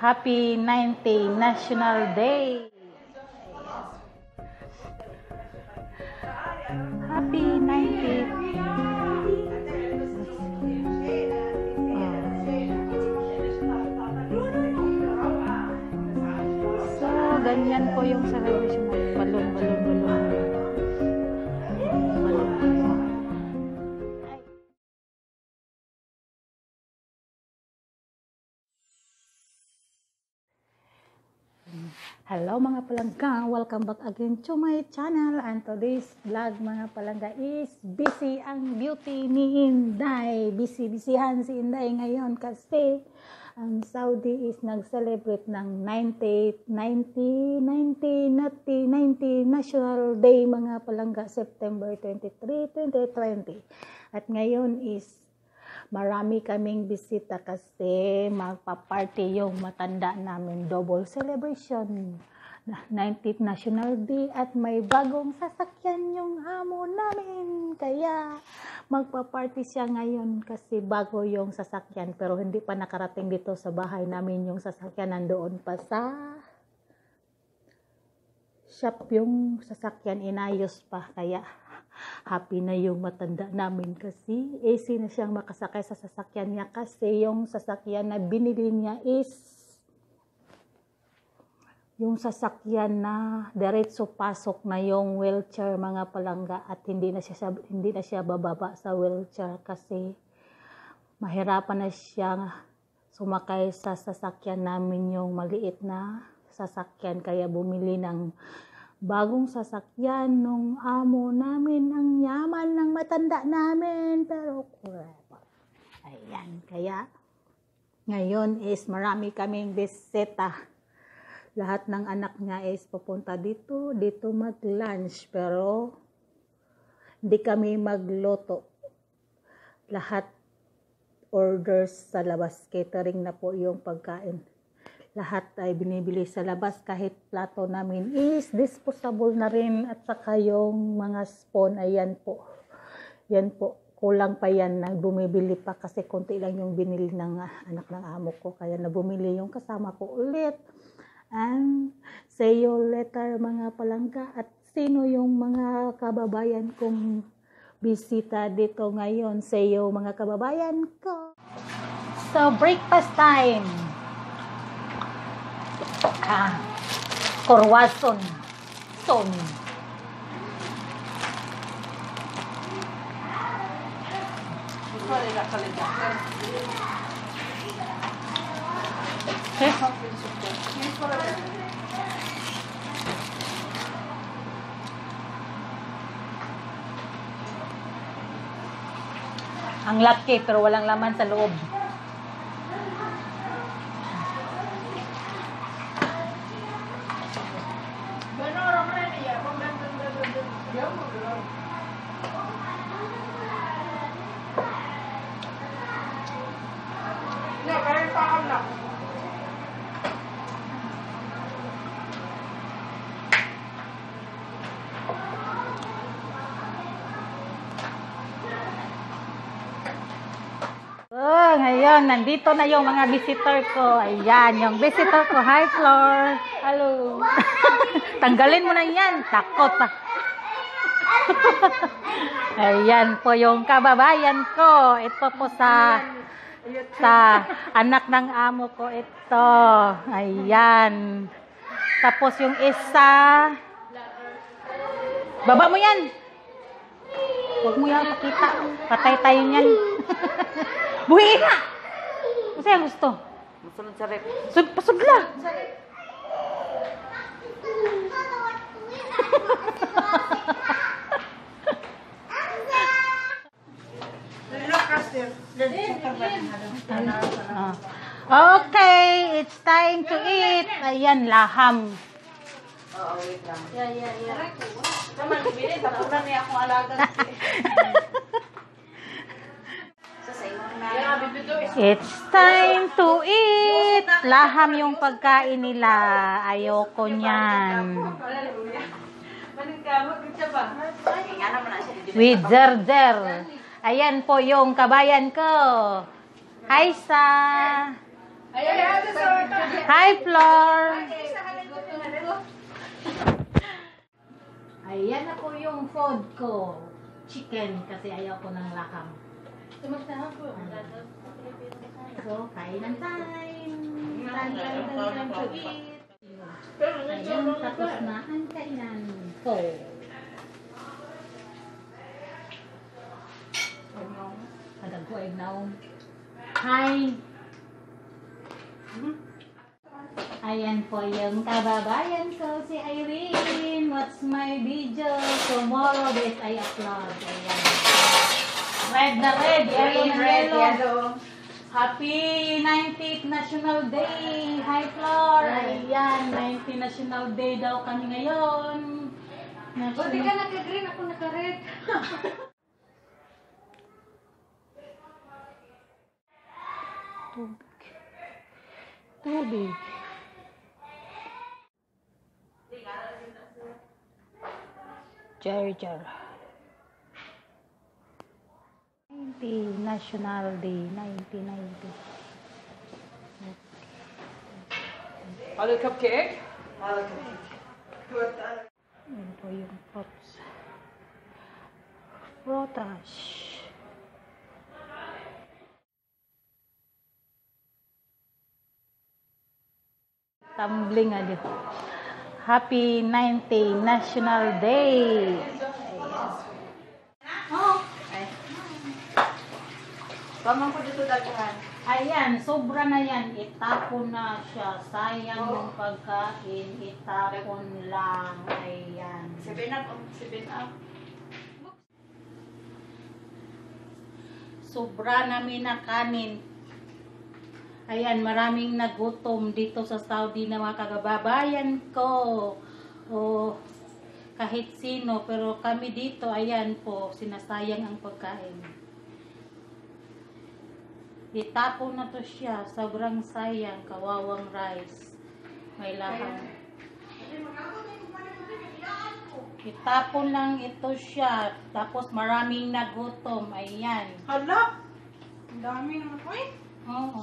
Happy 90 National Day. Happy 90. So, ganyan po yung celebration Hello mga palangga, welcome back again to my channel and today's vlog mga palangga is busy ang beauty ni Inday. Busy bisihan si Inday ngayon kasi ang Saudi is nag-celebrate ng 90 90 90 90 90 National Day mga palangga September 23, 2020. At ngayon is marami kaming bisita kasi magpa-party yung matanda namin double celebration. Na 90th National Day at may bagong sasakyan yung amo namin. Kaya magpa-party siya ngayon kasi bago yung sasakyan pero hindi pa nakarating dito sa bahay namin yung sasakyan. Nandoon pa sa shop yung sasakyan inayos pa. Kaya happy na yung matanda namin kasi. Easy na siyang makasakay sa sasakyan niya? Kasi yung sasakyan na binili niya is yung sasakyan na diretso pasok na yung wheelchair mga palangga at hindi na siya hindi na siya bababa sa wheelchair kasi mahirapan na siya sumakay sa sasakyan namin yung maliit na sasakyan. Kaya bumili ng bagong sasakyan nung amo namin ang yaman ng matanda namin pero kureba ayan kaya ngayon is marami kaming bisita. Lahat ng anak niya is pupunta dito dito mag lunch pero hindi kami magloto. Lahat orders sa labas catering na po yung pagkain lahat ay binibili sa labas. Kahit plato namin is disposable na rin. At saka yung mga spoon ayan po. Yan po. Kulang pa yan na bumibili pa kasi konti lang yung binili ng anak ng amo ko. Kaya na bumili yung kasama ko ulit. And say you later mga palangga. At sino yung mga kababayan kong bisita dito ngayon? Say you mga kababayan ko. So breakfast time ah, Corwason son. Ang laki pero walang laman sa loob Ngayon, nandito na yung mga visitor ko. Ayan, yung visitor ko. Hi, Flor. Hello. Tanggalin mo na yan. Takot pa. Ayan po yung kababayan ko. Ito po sa sa anak ng amo ko ito. Ayan. Tapos yung isa Baba mo yan. Huwag mo yan pakita. Patay tayo niyan. Buhi ka! Ang gusto. Masunod sa rep. Sud pasudla. Ah. Okay, it's time to eat. Ayan, laham. Oo, wait lang. Yeah, yeah, yeah. Naman, bili, tapunan niya akong alaga. It's time to eat. Laham yung pagkain nila. Ayoko niyan. With Zerzer. Ayan po yung kabayan ko. Hi, Sa. Hi, Flor! Ayan na po yung food ko. Chicken, kasi ayaw ko ng lakam. So, kainan time! Time, time, time, time to eat! Ayan, tapos na ang kainan ko. Kadag ko ay naong. Hi! Ayan po yung kababayan ko, si Irene. What's my video? Tomorrow, this I upload. Ayan. Red na red, yellow na yellow. Happy 90th National Day! Hi, Flor! Ayan, 90th National Day daw kami ngayon. Buti ka naka-green, ako naka-red. Tubig. Tubig. Jar jar. 90 National Day 1990. Hello, cupcake. Yan po yung fruits. Frutas. Tumbling ali. Happy 90 National Day. Pamang ko dito daghan. ayan, sobra na yan. Itapon na siya. Sayang yung pagkain. Itapon lang. Ayan. Seven up, oh, seven up. sobra namin na kanin. Ayan, maraming nagutom dito sa Saudi na mga kagababayan ko. O kahit sino, pero kami dito, ayan po, sinasayang ang pagkain. Itapon na to siya, sobrang sayang, kawawang rice. May lahang. Itapon lang ito siya, tapos maraming nagutom, ayan. Hala! Ang dami naman eh. Oo.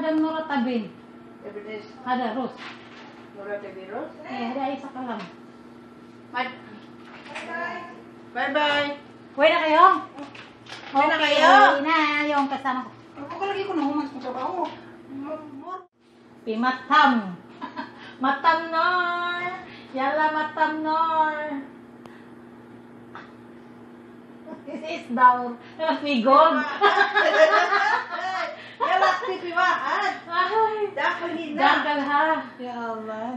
Madam Nora Tabin. Evidence. Ada, Ros. Mura de virus. Eh, ada isa ka lang. Mad. Bye-bye. Uwi na kayo? Uwi na kayo? uwi na yung kasama ko. Ako ko lagi ko nahuman sa trabaho. Pimatam. Matam Nor. Yala Matam Nor. This is daw. Figog. Yala, pipiwaan. Ay. Dahil na. Dagal ha. Ya Allah.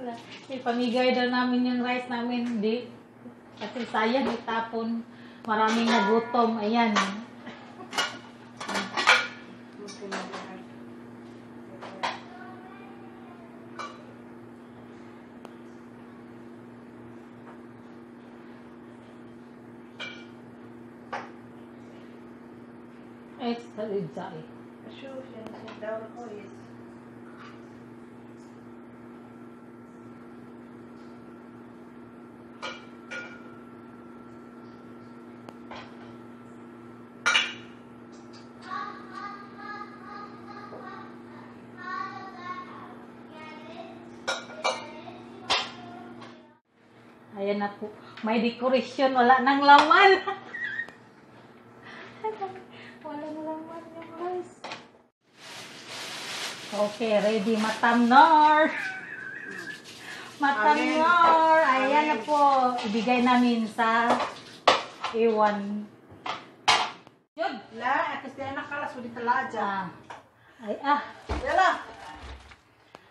Wala. Ipamigay daw namin yung rice namin. Di. Kasi sayang itapon. Maraming nagutom. Ayan. Extra rizal. شوف يعني الدورة كويس. Ayan na po. May decoration. Wala nang laman. Okay, ready. Matamnor. Matamnor. Ayan. Na po, ibigay namin sa A1. Yun. La, atas dia anak kalas di telaja. Ah. Ay, ah. Yala.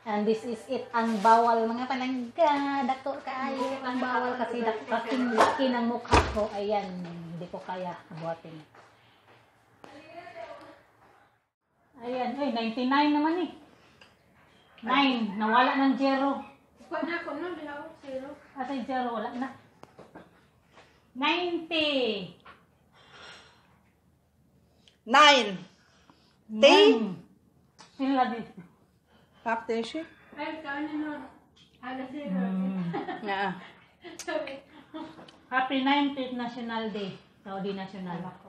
And this is it. Ang bawal mga palangga. Dako kaayo. Ang bawal kasi dak kasing laki ng mukha ko. Ayan. Hindi ko kaya abuhatin. Ayan. Ay, 99 naman eh. 9. Nawala ng zero. Kuha na ako no, di ako zero. Asa yung zero? Wala na. 90. Nine. Nine. Sila din. Half teshi? Ay, kawan na no. Ala zero. Nga. Sabi. Happy 90th National Day. Saudi National.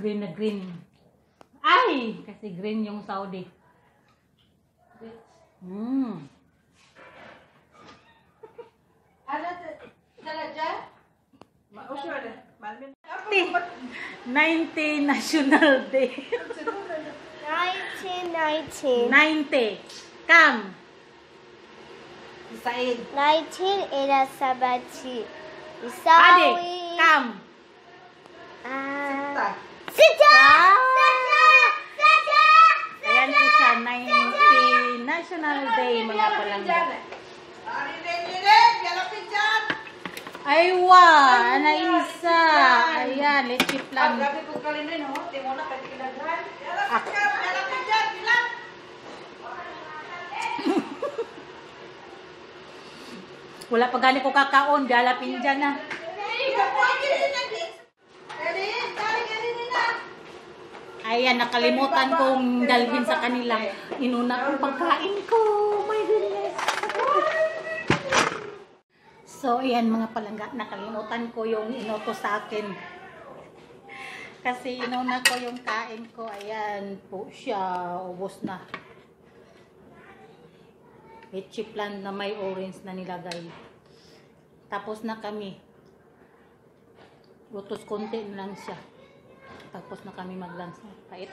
Green na green. Ay! Kasi green yung Saudi. Mm. Ala telaja? Mausyo na. Malmin. 90 National Day. 1919. 90. Come. Said. 1987. Ade, Isawi. come. Ah. Ah. Sita! Sita! Ayan po siya, 90 National Day, mga palangga. Ari rin rin. Yalapin dyan. Aywa, na isa. Ayan, leche plan. gabi ko kalinin ho. Di mo na pwede kinagran. Wala pa gani ko kakaon, galapin dyan na. Ikaw po ang ginagin. Ready? Tari ganinin na. Ayan, nakalimutan kong dalhin sa kanila. Inuna kong pagkain ko. My goodness. So, ayan mga palangga, nakalimutan ko yung inuto sa akin. Kasi inuna ko yung kain ko. Ayan po siya. Ubos na. Leche plan na may orange na nilagay. Tapos na kami. Lutos konti lang siya. Tapos na kami mag-lunch. Kait.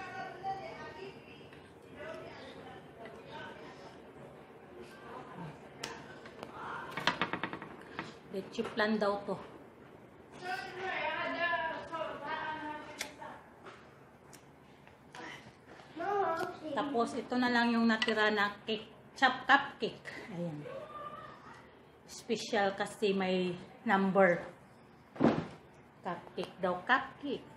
Leche plan daw to. Tapos ito na lang yung natira na cake. Cupcake. Ayan. Special kasi may number. Cupcake daw. Cupcake.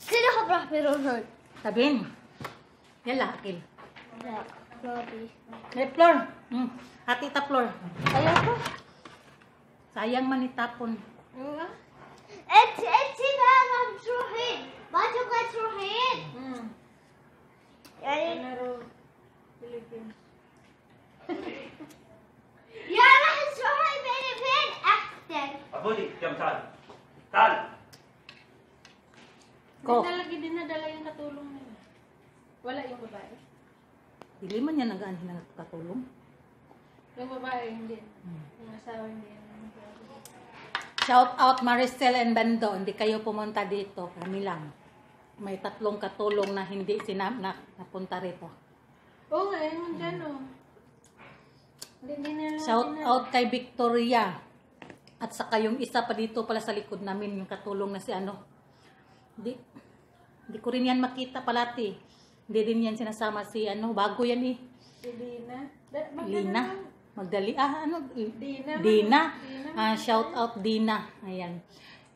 Sino ka pa pero nun? Sabihin. Yan lakil. Sorry. May floor. Mm. Hati ta floor. Ayoko. Sayang man itapon. Mm. It's, it's si Mama through him. Ba't yung ka through him? Mm. Yan. Yan Philippines. Yan ang through him, Philippines. After. Abuli, kamsal. Tal! Ko. Hindi talaga dinadala yung katulong nila. Wala yung babae. Hindi man niya nagaan ng katulong. Yung babae, hindi. Hmm. Yung asawa, hindi. Shout out Maricel and Bando. Hindi kayo pumunta dito. Kami lang. May tatlong katulong na hindi sinap na napunta rito. Oo eh, oh, nga, yun dyan. Shout out kay Victoria. At saka yung isa pa dito pala sa likod namin, yung katulong na si ano. Hindi, hindi ko rin yan makita palati. Hindi din yan sinasama si ano, bago yan eh. Si Lina. naman. Magdali, ah, ano? Dina. Dina. Dina. Ah, shout out Dina. Ayan.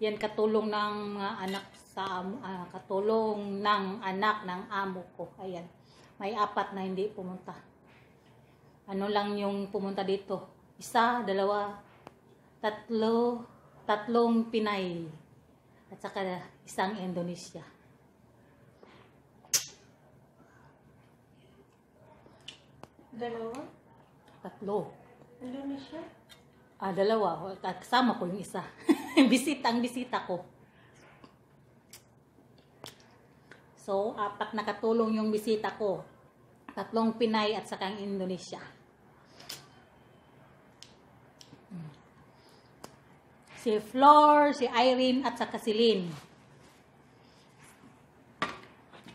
Yan katulong ng mga anak sa amo- ah, katulong ng anak ng amo ko. Ayan. May apat na hindi pumunta. Ano lang yung pumunta dito? Isa, dalawa, tatlo, tatlong Pinay. At saka isang Indonesia. Dalawa. Tatlo. Indonesia. Ah, dalawa. Kasama ko yung isa. bisita, ang bisita ko. So, apat na katulong yung bisita ko. Tatlong Pinay at saka ang Indonesia. Si Flor, si Irene, at saka si Lynn.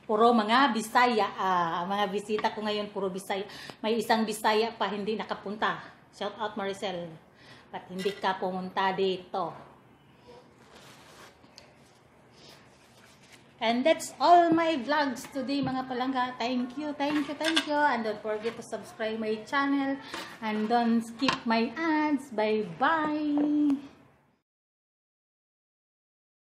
Puro mga Bisaya. ah, mga bisita ko ngayon, puro Bisaya. May isang Bisaya pa hindi nakapunta. Shout out Maricel. Ba't hindi ka pumunta dito? And that's all my vlogs today mga palangga. Thank you, thank you, thank you. And don't forget to subscribe my channel. And don't skip my ads. Bye-bye.